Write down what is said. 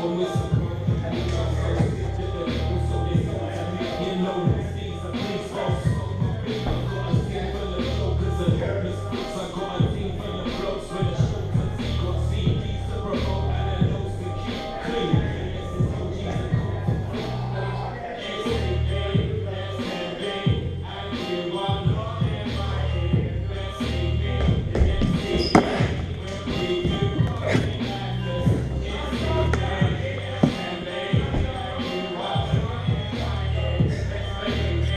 como esse